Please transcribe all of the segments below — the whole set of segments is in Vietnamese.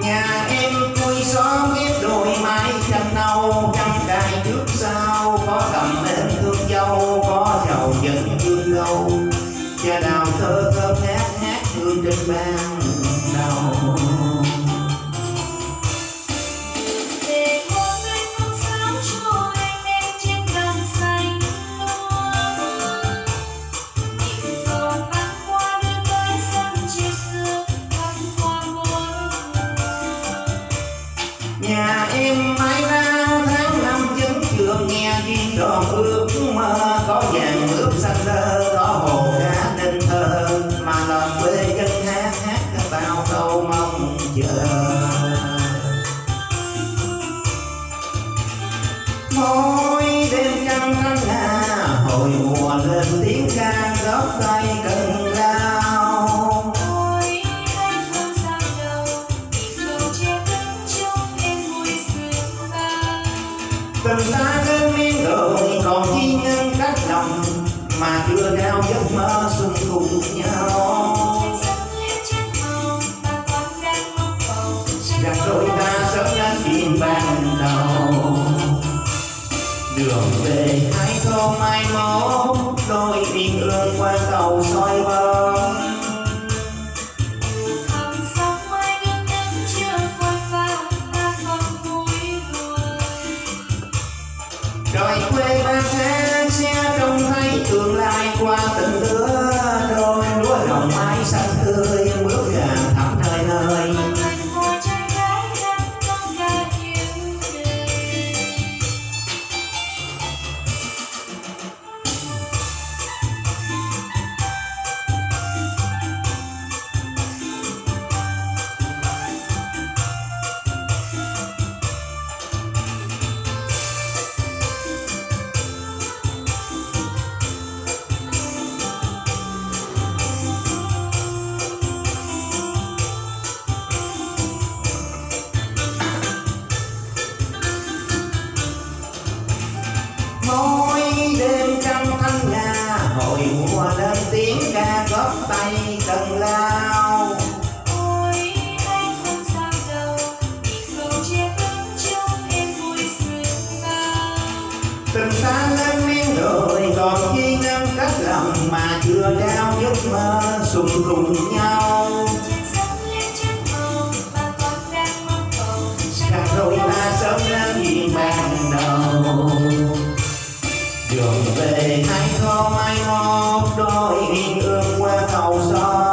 nhà em vui xóm ghép đôi mái chăm nâu trăm đài trước sau có cầm đến thương dâu, có giàu dẫn thương lâu cha đào thơ thơm hát hát hương trên bàn nhà em mãi lao tháng năm chứng trường nghe ghi tròn ước mơ. Có vàng ướp xanh lơ, có hồ cá nên thơ. Mà lòng quê dân hát hát bao câu mong chờ. Mỗi đêm trăng thanh hà, hồi mùa lên tiếng ca, góp tay cần miếng rồi còn chi nhân cách lòng mà chưa trao giấc mơ xuân cùng nhau Trên rằng đôi ta sớm đã tìm ban đầu đường về hai thôn mai mốt đôi tình ương qua cầu soi vào. Cần lao Ôi hãy không sao đâu. Câu che đứng trong em vui sướng ta tình ta lên miếng rồi còn chi nhân cách lòng mà chưa trao giấc mơ sum cùng nhau. Lên đôi ta sớm đến duyên ban đầu. Đường về hai thôn mai một đôi yên ương qua cầu soi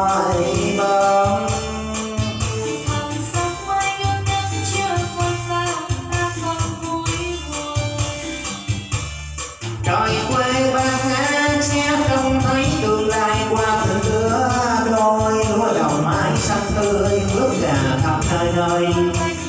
Ireland